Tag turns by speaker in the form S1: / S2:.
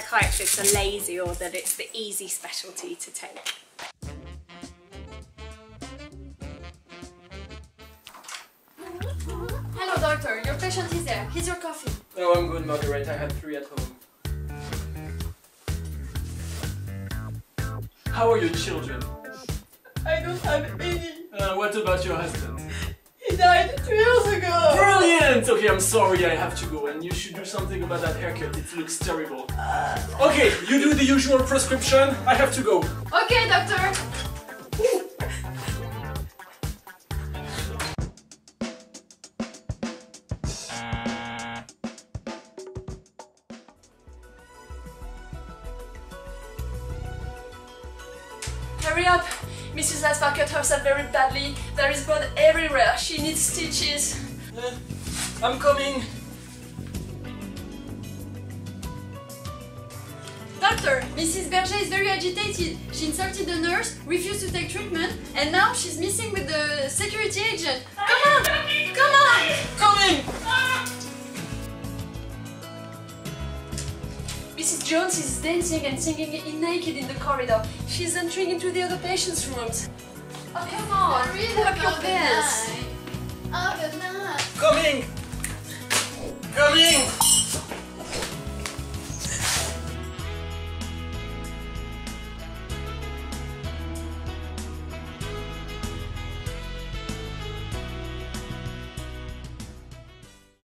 S1: psychiatrists are lazy or that it's the easy specialty to take.
S2: Hello, doctor. Your patient is there. Here's your coffee.
S3: No, I'm good, Margaret. I had three at home. How are your children?
S2: I don't have any.
S3: Uh, what about your husband?
S2: He died two years ago.
S3: Okay, I'm sorry, I have to go, and you should do something about that haircut. It looks terrible. Okay, you do the usual prescription. I have to go.
S2: Okay, doctor. Hurry up! Mrs. Laspar cut herself very badly. There is blood everywhere. She needs stitches.
S3: I'm coming.
S2: Doctor, Mrs. Berger is very agitated. She insulted the nurse, refused to take treatment, and now she's missing with the security agent. Come on! Come on!
S3: Coming!
S2: Mrs. Jones is dancing and singing in naked in the corridor. She's entering into the other patients' rooms. Oh, come on! Pull up your pants!
S4: Oh, good night.
S3: Coming! Coming!